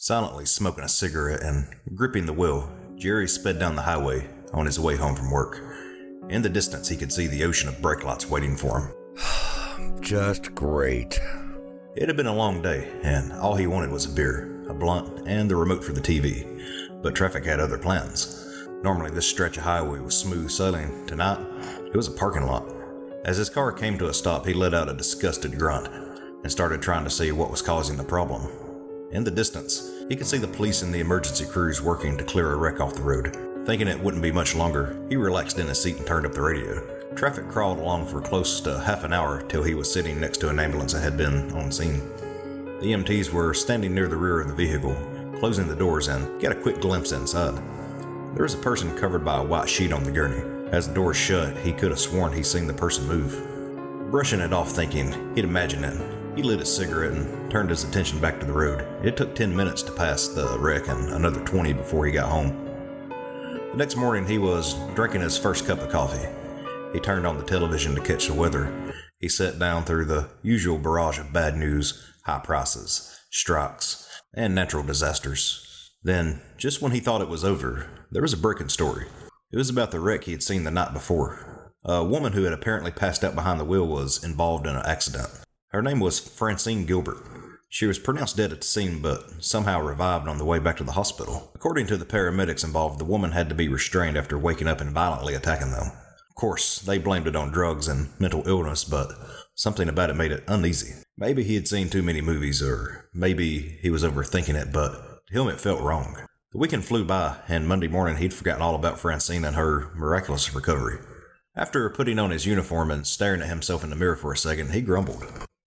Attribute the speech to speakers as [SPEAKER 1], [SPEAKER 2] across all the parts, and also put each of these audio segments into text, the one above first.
[SPEAKER 1] Silently smoking a cigarette and gripping the wheel, Jerry sped down the highway on his way home from work. In the distance, he could see the ocean of brake lights waiting for him.
[SPEAKER 2] Just great.
[SPEAKER 1] It had been a long day, and all he wanted was a beer, a blunt, and the remote for the TV. But traffic had other plans. Normally, this stretch of highway was smooth sailing. Tonight, it was a parking lot. As his car came to a stop, he let out a disgusted grunt and started trying to see what was causing the problem. In the distance, he could see the police and the emergency crews working to clear a wreck off the road. Thinking it wouldn't be much longer, he relaxed in his seat and turned up the radio. Traffic crawled along for close to half an hour till he was sitting next to an ambulance that had been on scene. The EMTs were standing near the rear of the vehicle, closing the doors and got a quick glimpse inside. There was a person covered by a white sheet on the gurney. As the door shut, he could have sworn he'd seen the person move. Brushing it off, thinking he'd imagined it, he lit his cigarette and turned his attention back to the road. It took 10 minutes to pass the wreck and another 20 before he got home. The next morning, he was drinking his first cup of coffee. He turned on the television to catch the weather. He sat down through the usual barrage of bad news, high prices, strikes, and natural disasters. Then, just when he thought it was over, there was a breaking story. It was about the wreck he had seen the night before. A woman who had apparently passed out behind the wheel was involved in an accident. Her name was Francine Gilbert. She was pronounced dead at the scene, but somehow revived on the way back to the hospital. According to the paramedics involved, the woman had to be restrained after waking up and violently attacking them. Of course, they blamed it on drugs and mental illness, but something about it made it uneasy. Maybe he had seen too many movies, or maybe he was overthinking it, but to him it felt wrong. The weekend flew by, and Monday morning he'd forgotten all about Francine and her miraculous recovery. After putting on his uniform and staring at himself in the mirror for a second, he grumbled.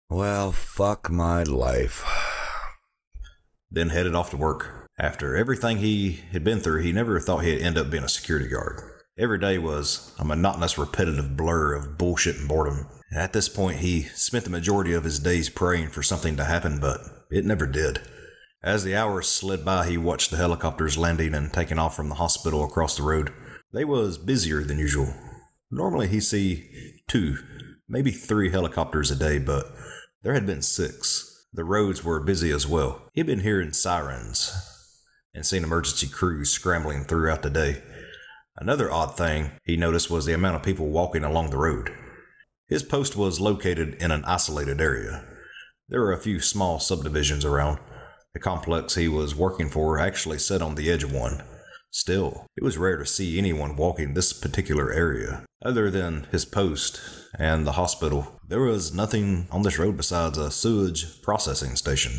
[SPEAKER 2] Well, fuck my life.
[SPEAKER 1] Then headed off to work. After everything he had been through, he never thought he'd end up being a security guard. Every day was a monotonous, repetitive blur of bullshit and boredom. At this point, he spent the majority of his days praying for something to happen, but it never did. As the hours slid by, he watched the helicopters landing and taking off from the hospital across the road. They was busier than usual. Normally he see two, maybe three helicopters a day, but there had been six. The roads were busy as well. He'd been hearing sirens and seen emergency crews scrambling throughout the day. Another odd thing he noticed was the amount of people walking along the road. His post was located in an isolated area. There were a few small subdivisions around. The complex he was working for actually sat on the edge of one. Still, it was rare to see anyone walking this particular area. Other than his post and the hospital, there was nothing on this road besides a sewage processing station.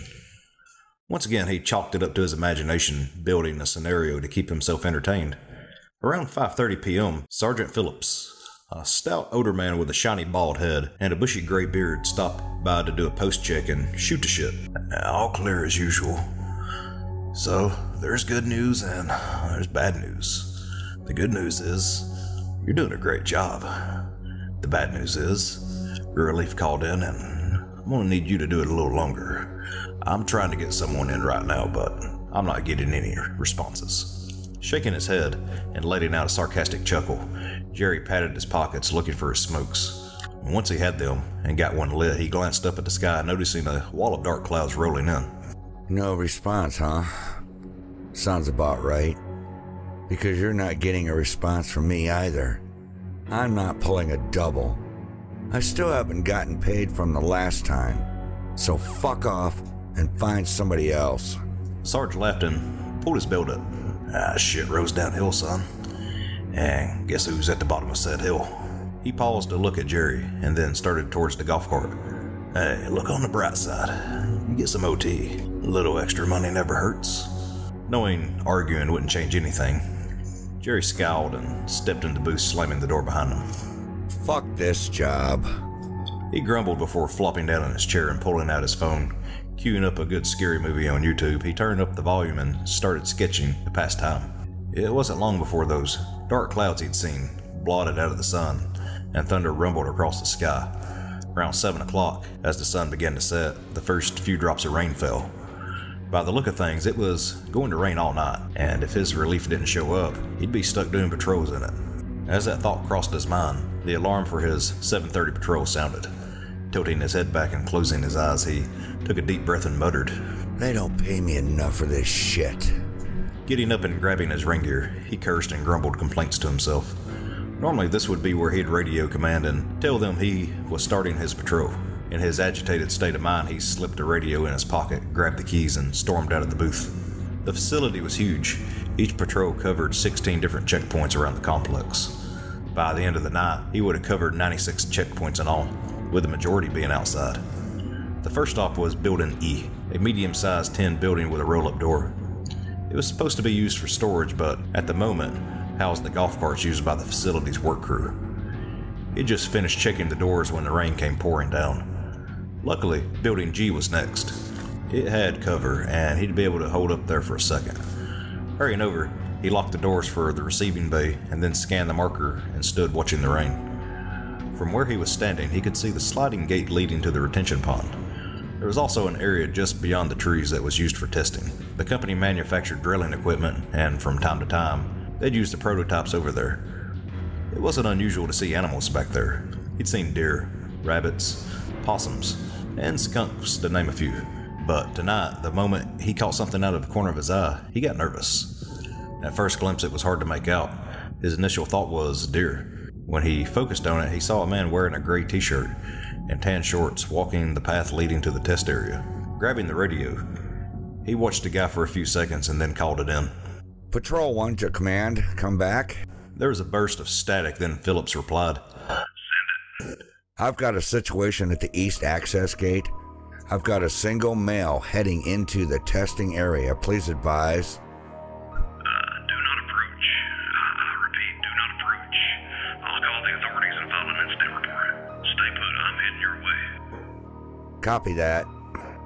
[SPEAKER 1] Once again, he chalked it up to his imagination, building a scenario to keep himself entertained. Around 5:30 p.m., Sergeant Phillips, a stout older man with a shiny bald head and a bushy gray beard, stopped by to do a post check and shoot the shit. All clear as usual. So, there's good news and there's bad news. The good news is you're doing a great job. The bad news is your relief called in and I'm gonna need you to do it a little longer. I'm trying to get someone in right now, but I'm not getting any responses. Shaking his head and letting out a sarcastic chuckle, Jerry patted his pockets looking for his smokes. Once he had them and got one lit, he glanced up at the sky, noticing a wall of dark clouds rolling in.
[SPEAKER 2] No response, huh? Sounds about right. Because you're not getting a response from me either. I'm not pulling a double. I still haven't gotten paid from the last time. So fuck off and find somebody else.
[SPEAKER 1] Sarge laughed and pulled his belt up. Ah, shit rose downhill, son. And guess who's at the bottom of said hill? He paused to look at Jerry and then started towards the golf cart. Hey, look on the bright side. Get some OT. A little extra money never hurts. Knowing arguing wouldn't change anything, Jerry scowled and stepped into the booth, slamming the door behind him.
[SPEAKER 2] Fuck this job.
[SPEAKER 1] He grumbled before flopping down in his chair and pulling out his phone. Queuing up a good scary movie on YouTube, he turned up the volume and started sketching to pass time. It wasn't long before those dark clouds he'd seen blotted out of the sun and thunder rumbled across the sky. Around 7 o'clock, as the sun began to set, the first few drops of rain fell. By the look of things, it was going to rain all night, and if his relief didn't show up, he'd be stuck doing patrols in it. As that thought crossed his mind, the alarm for his 7:30 patrol sounded. Tilting his head back and closing his eyes, he took a deep breath and muttered,
[SPEAKER 2] They don't pay me enough for this shit.
[SPEAKER 1] Getting up and grabbing his ring gear, he cursed and grumbled complaints to himself. Normally, this would be where he'd radio command and tell them he was starting his patrol. In his agitated state of mind, he slipped a radio in his pocket, grabbed the keys, and stormed out of the booth. The facility was huge. Each patrol covered 16 different checkpoints around the complex. By the end of the night, he would have covered 96 checkpoints in all, with the majority being outside. The first stop was Building E, a medium sized tin building with a roll up door. It was supposed to be used for storage, but at the moment, housed the golf carts used by the facility's work crew. He'd just finished checking the doors when the rain came pouring down. Luckily, Building G was next. It had cover, and he'd be able to hold up there for a second. Hurrying over, he locked the doors for the receiving bay and then scanned the marker and stood watching the rain. From where he was standing, he could see the sliding gate leading to the retention pond. There was also an area just beyond the trees that was used for testing. The company manufactured drilling equipment, and from time to time, they'd use the prototypes over there. It wasn't unusual to see animals back there. He'd seen deer, rabbits, possums, and skunks, to name a few. But tonight, the moment he caught something out of the corner of his eye, he got nervous. At first glimpse, it was hard to make out. His initial thought was deer. When he focused on it, he saw a man wearing a gray t shirt and tan shorts walking the path leading to the test area. Grabbing the radio, he watched the guy for a few seconds and then called it in.
[SPEAKER 2] Patrol 1 to command, come back.
[SPEAKER 1] There was a burst of static, then Phillips replied,
[SPEAKER 2] I've got a situation at the east access gate. I've got a single male heading into the testing area. Please advise.
[SPEAKER 3] Uh, do not approach. I, I repeat, do not approach. I'll call the authorities and file an incident report. Stay put. I'm heading your way.
[SPEAKER 2] Copy that.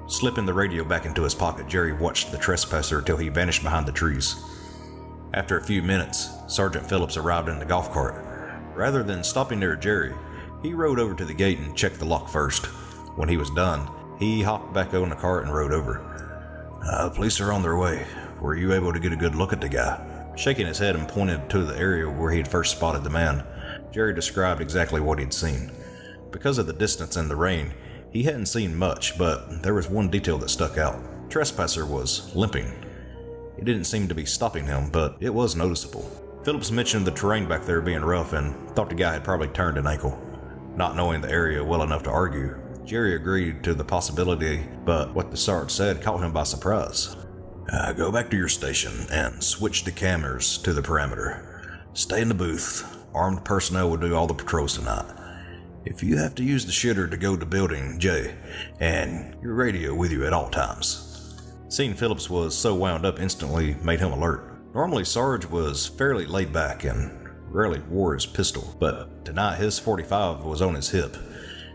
[SPEAKER 1] Slipping the radio back into his pocket, Jerry watched the trespasser till he vanished behind the trees. After a few minutes, Sergeant Phillips arrived in the golf cart. Rather than stopping near Jerry, he rode over to the gate and checked the lock first. When he was done, he hopped back on the cart and rode over. Uh, police are on their way. Were you able to get a good look at the guy? Shaking his head and pointed to the area where he had first spotted the man, Jerry described exactly what he'd seen. Because of the distance and the rain, he hadn't seen much, but there was one detail that stuck out. Trespasser was limping. It didn't seem to be stopping him, but it was noticeable. Phillips mentioned the terrain back there being rough and thought the guy had probably turned an ankle. Not knowing the area well enough to argue, Jerry agreed to the possibility, but what the sergeant said caught him by surprise. Uh, go back to your station and switch the cameras to the perimeter. Stay in the booth. Armed personnel will do all the patrols tonight. If you have to use the shitter to go to building J, and your radio with you at all times. Seeing Phillips was so wound up instantly made him alert. Normally, Sarge was fairly laid back and rarely wore his pistol, but tonight his 45 was on his hip,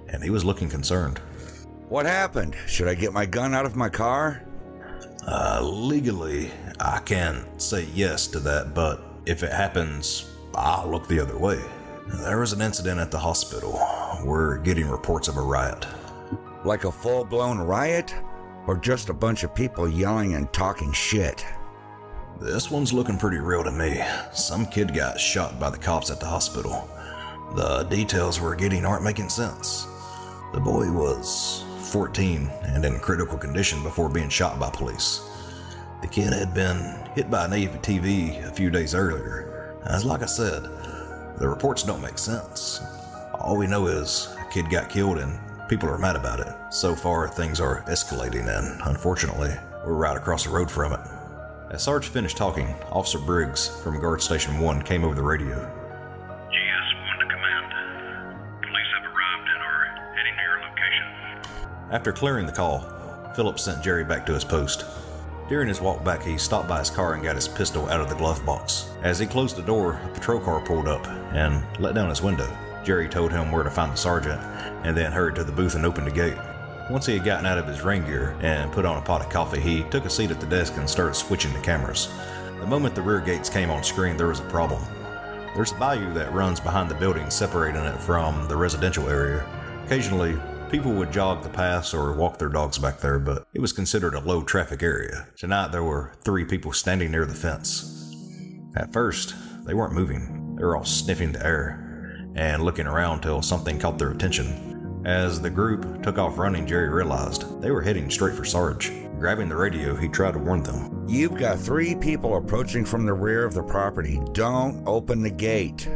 [SPEAKER 1] and he was looking concerned.
[SPEAKER 2] What happened? Should I get my gun out of my car?
[SPEAKER 1] Uh, legally, I can't say yes to that, but if it happens, I'll look the other way. There was an incident at the hospital. We're getting reports of a riot.
[SPEAKER 2] Like a full blown riot? Or just a bunch of people yelling and talking shit?
[SPEAKER 1] This one's looking pretty real to me. Some kid got shot by the cops at the hospital. The details we're getting aren't making sense. The boy was 14 and in critical condition before being shot by police. The kid had been hit by an ATV a few days earlier. As like I said, the reports don't make sense. All we know is a kid got killed and people are mad about it. So far, things are escalating, and unfortunately, we're right across the road from it. As Sarge finished talking, Officer Briggs from Guard Station 1 came over the radio.
[SPEAKER 3] GS1 to command. Police have arrived and are heading to your location.
[SPEAKER 1] After clearing the call, Phillips sent Jerry back to his post. During his walk back, he stopped by his car and got his pistol out of the glove box. As he closed the door, a patrol car pulled up and let down his window. Jerry told him where to find the sergeant and then hurried to the booth and opened the gate. Once he had gotten out of his rain gear and put on a pot of coffee, he took a seat at the desk and started switching the cameras. The moment the rear gates came on screen, there was a problem. There's a bayou that runs behind the building, separating it from the residential area. Occasionally, people would jog the paths or walk their dogs back there, but it was considered a low traffic area. Tonight, there were three people standing near the fence. At first, they weren't moving, they were all sniffing the air and looking around till something caught their attention. As the group took off running, Jerry realized they were heading straight for Sarge. Grabbing the radio, he tried to warn them.
[SPEAKER 2] You've got three people approaching from the rear of the property. Don't open the gate.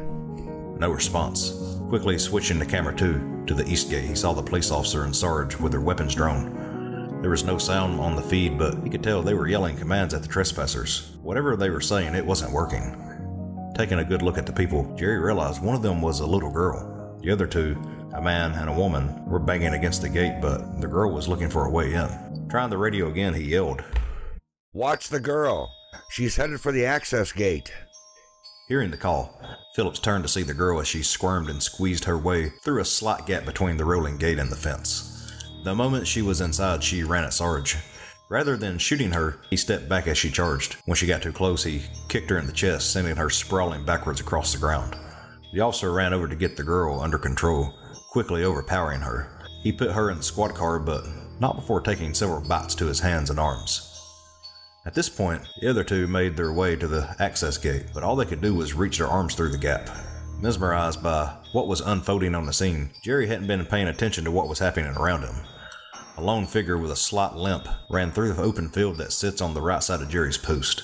[SPEAKER 1] No response. Quickly switching to camera two to the east gate, he saw the police officer and Sarge with their weapons drawn. There was no sound on the feed, but he could tell they were yelling commands at the trespassers. Whatever they were saying, it wasn't working. Taking a good look at the people, Jerry realized one of them was a little girl. The other two, a man and a woman, were banging against the gate, but the girl was looking for a way in. Trying the radio again, he yelled.
[SPEAKER 2] Watch the girl. She's headed for the access gate.
[SPEAKER 1] Hearing the call, Phillips turned to see the girl as she squirmed and squeezed her way through a slight gap between the rolling gate and the fence. The moment she was inside, she ran at Sarge. Rather than shooting her, he stepped back as she charged. When she got too close, he kicked her in the chest, sending her sprawling backwards across the ground. The officer ran over to get the girl under control, quickly overpowering her. He put her in the squad car, but not before taking several bites to his hands and arms. At this point, the other two made their way to the access gate, but all they could do was reach their arms through the gap. Mesmerized by what was unfolding on the scene, Jerry hadn't been paying attention to what was happening around him. A lone figure with a slight limp ran through the open field that sits on the right side of Jerry's post.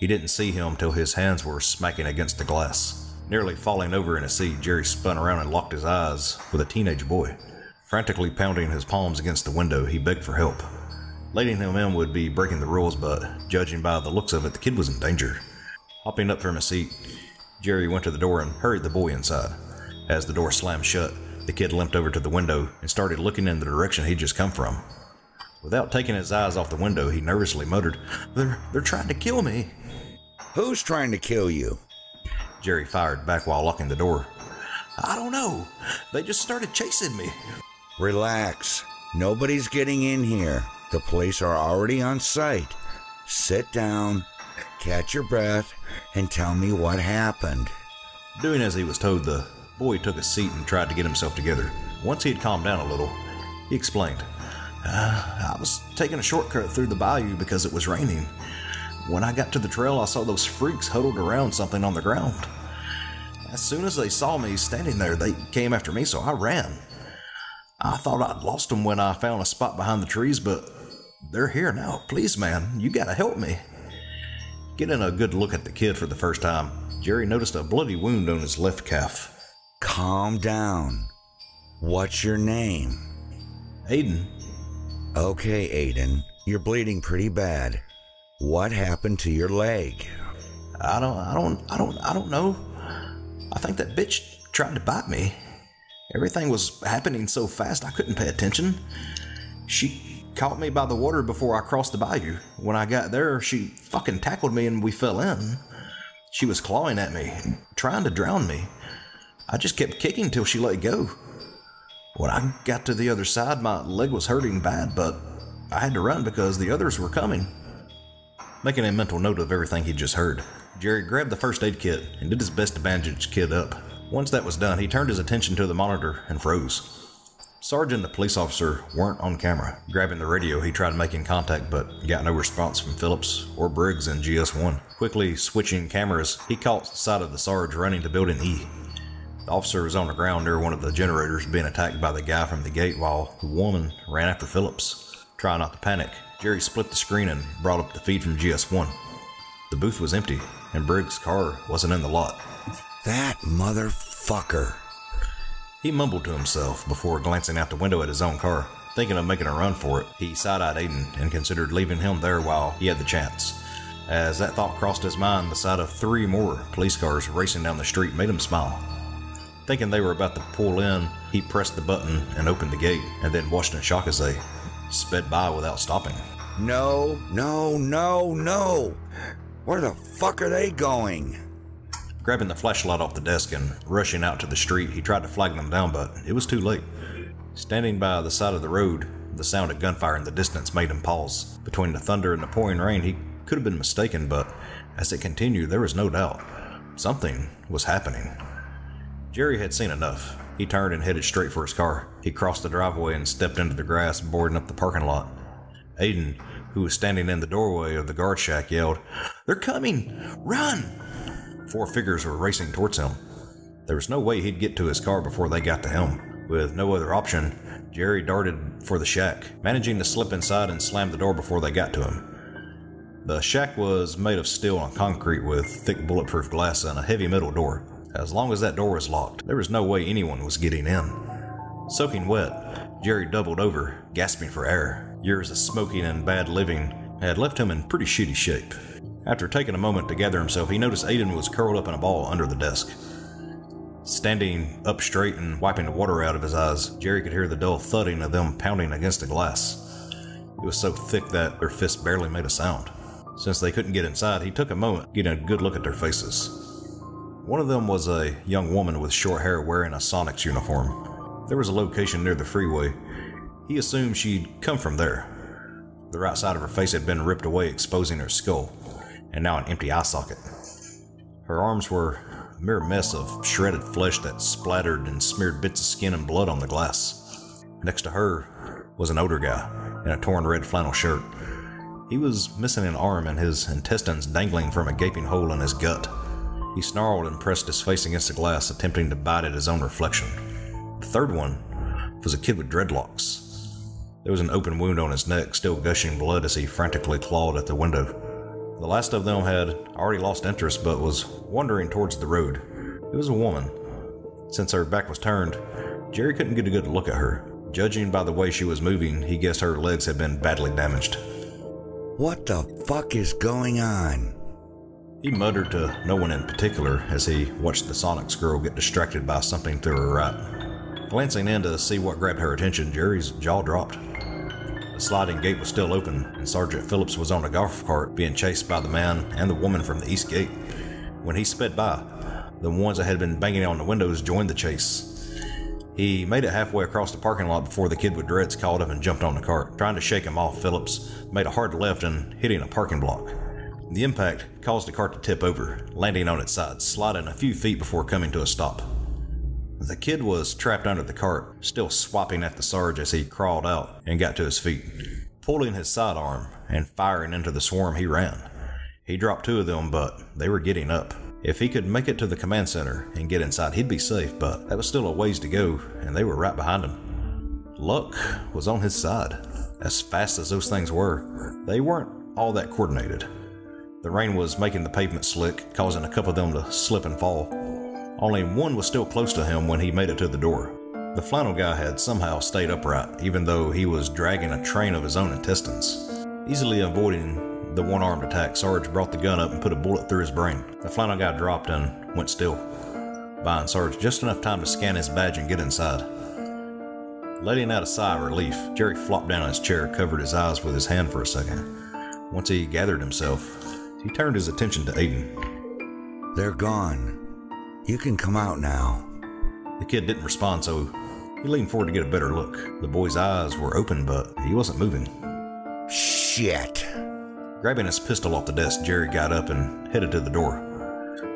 [SPEAKER 1] He didn't see him till his hands were smacking against the glass. Nearly falling over in his seat, Jerry spun around and locked his eyes with a teenage boy. Frantically pounding his palms against the window, he begged for help. Letting him in would be breaking the rules, but judging by the looks of it, the kid was in danger. Hopping up from his seat, Jerry went to the door and hurried the boy inside. As the door slammed shut, the kid limped over to the window and started looking in the direction he'd just come from. Without taking his eyes off the window, he nervously muttered, They're, they're trying to kill me.
[SPEAKER 2] Who's trying to kill you?
[SPEAKER 1] Jerry fired back while locking the door. I don't know. They just started chasing me.
[SPEAKER 2] Relax. Nobody's getting in here. The police are already on site. Sit down, catch your breath, and tell me what happened.
[SPEAKER 1] Doing as he was told, the boy took a seat and tried to get himself together. Once he had calmed down a little, he explained, uh, I was taking a shortcut through the bayou because it was raining. When I got to the trail, I saw those freaks huddled around something on the ground. As soon as they saw me standing there, they came after me, so I ran. I thought I'd lost them when I found a spot behind the trees, but they're here now. Please, man, you gotta help me. Getting a good look at the kid for the first time, Jerry noticed a bloody wound on his left calf.
[SPEAKER 2] Calm down. What's your name?
[SPEAKER 1] Aiden,
[SPEAKER 2] Okay, Aiden, you're bleeding pretty bad. What happened to your leg?
[SPEAKER 1] I don't, I don't, I don't, I don't know. I think that bitch tried to bite me. Everything was happening so fast I couldn't pay attention. She caught me by the water before I crossed the bayou. When I got there, she fucking tackled me and we fell in. She was clawing at me, trying to drown me. I just kept kicking till she let go. When I got to the other side, my leg was hurting bad, but I had to run because the others were coming. Making a mental note of everything he'd just heard, Jerry grabbed the first aid kit and did his best to bandage Kid up. Once that was done, he turned his attention to the monitor and froze. Sarge and the police officer weren't on camera. Grabbing the radio, he tried making contact but got no response from Phillips or Briggs in GS1. Quickly switching cameras, he caught sight of the Sarge running to Building E. The officer was on the ground near one of the generators being attacked by the guy from the gate while the woman ran after Phillips. Trying not to panic, Jerry split the screen and brought up the feed from GS1. The booth was empty, and Briggs' car wasn't in the lot.
[SPEAKER 2] That motherfucker.
[SPEAKER 1] He mumbled to himself before glancing out the window at his own car. Thinking of making a run for it, he side eyed Aiden and considered leaving him there while he had the chance. As that thought crossed his mind, the sight of three more police cars racing down the street made him smile. Thinking they were about to pull in, he pressed the button and opened the gate, and then watched in shock as they sped by without stopping.
[SPEAKER 2] No, no, no, no. Where the fuck are they going?
[SPEAKER 1] Grabbing the flashlight off the desk and rushing out to the street, he tried to flag them down, but it was too late. Standing by the side of the road, the sound of gunfire in the distance made him pause. Between the thunder and the pouring rain, he could have been mistaken, but as it continued, there was no doubt. Something was happening. Jerry had seen enough. He turned and headed straight for his car. He crossed the driveway and stepped into the grass, boarding up the parking lot. Aiden, who was standing in the doorway of the guard shack, yelled, They're coming! Run! Four figures were racing towards him. There was no way he'd get to his car before they got to him. With no other option, Jerry darted for the shack, managing to slip inside and slam the door before they got to him. The shack was made of steel and concrete with thick bulletproof glass and a heavy metal door. As long as that door was locked, there was no way anyone was getting in. Soaking wet, Jerry doubled over, gasping for air. Years of smoking and bad living had left him in pretty shitty shape. After taking a moment to gather himself, he noticed Aiden was curled up in a ball under the desk. Standing up straight and wiping the water out of his eyes, Jerry could hear the dull thudding of them pounding against the glass. It was so thick that their fists barely made a sound. Since they couldn't get inside, he took a moment getting a good look at their faces. One of them was a young woman with short hair wearing a Sonics uniform. There was a location near the freeway. He assumed she'd come from there. The right side of her face had been ripped away, exposing her skull, and now an empty eye socket. Her arms were a mere mess of shredded flesh that splattered and smeared bits of skin and blood on the glass. Next to her was an older guy in a torn red flannel shirt. He was missing an arm and his intestines dangling from a gaping hole in his gut. He snarled and pressed his face against the glass, attempting to bite at his own reflection. The third one was a kid with dreadlocks. There was an open wound on his neck, still gushing blood as he frantically clawed at the window. The last of them had already lost interest but was wandering towards the road. It was a woman. Since her back was turned, Jerry couldn't get a good look at her. Judging by the way she was moving, he guessed her legs had been badly damaged.
[SPEAKER 2] What the fuck is going on?
[SPEAKER 1] He muttered to no one in particular as he watched the Sonics girl get distracted by something to her right. Glancing in to see what grabbed her attention, Jerry's jaw dropped. The sliding gate was still open, and Sergeant Phillips was on a golf cart being chased by the man and the woman from the east gate. When he sped by, the ones that had been banging on the windows joined the chase. He made it halfway across the parking lot before the kid with dreads called up and jumped on the cart. Trying to shake him off, Phillips made a hard left and hitting a parking block. The impact caused the cart to tip over, landing on its side, sliding a few feet before coming to a stop. The kid was trapped under the cart, still swiping at the Sarge as he crawled out and got to his feet. Pulling his sidearm and firing into the swarm, he ran. He dropped two of them, but they were getting up. If he could make it to the command center and get inside, he'd be safe, but that was still a ways to go, and they were right behind him. Luck was on his side. As fast as those things were, they weren't all that coordinated. The rain was making the pavement slick, causing a couple of them to slip and fall. Only one was still close to him when he made it to the door. The flannel guy had somehow stayed upright, even though he was dragging a train of his own intestines. Easily avoiding the one armed attack, Sarge brought the gun up and put a bullet through his brain. The flannel guy dropped and went still, buying Sarge just enough time to scan his badge and get inside. Letting out a sigh of relief, Jerry flopped down in his chair, covered his eyes with his hand for a second. Once he gathered himself, he turned his attention to Aiden.
[SPEAKER 2] They're gone. You can come out now.
[SPEAKER 1] The kid didn't respond, so he leaned forward to get a better look. The boy's eyes were open, but he wasn't moving.
[SPEAKER 2] Shit.
[SPEAKER 1] Grabbing his pistol off the desk, Jerry got up and headed to the door.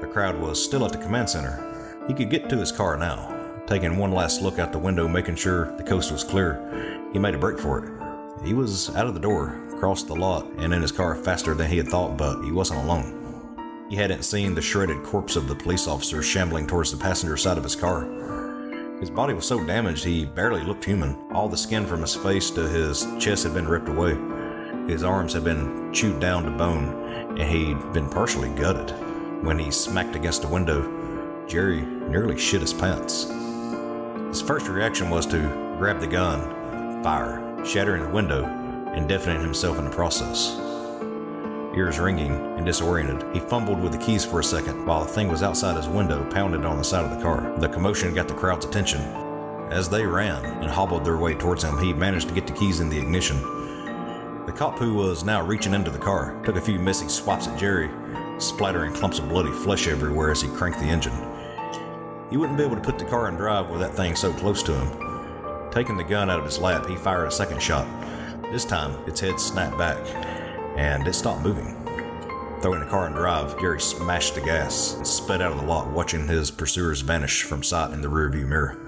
[SPEAKER 1] The crowd was still at the command center. He could get to his car now. Taking one last look out the window, making sure the coast was clear, he made a break for it. He was out of the door, crossed the lot, and in his car faster than he had thought, but he wasn't alone. He hadn't seen the shredded corpse of the police officer shambling towards the passenger side of his car. His body was so damaged he barely looked human. All the skin from his face to his chest had been ripped away. His arms had been chewed down to bone, and he'd been partially gutted. When he smacked against the window, Jerry nearly shit his pants. His first reaction was to grab the gun, fire, shattering the window, and deafening himself in the process ears ringing and disoriented. He fumbled with the keys for a second while the thing was outside his window, pounded on the side of the car. The commotion got the crowd's attention. As they ran and hobbled their way towards him, he managed to get the keys in the ignition. The cop who was now reaching into the car took a few messy swipes at Jerry, splattering clumps of bloody flesh everywhere as he cranked the engine. He wouldn't be able to put the car in drive with that thing so close to him. Taking the gun out of his lap, he fired a second shot. This time, its head snapped back, and it stopped moving. Throwing the car in drive, Gary smashed the gas and sped out of the lot, watching his pursuers vanish from sight in the rearview mirror.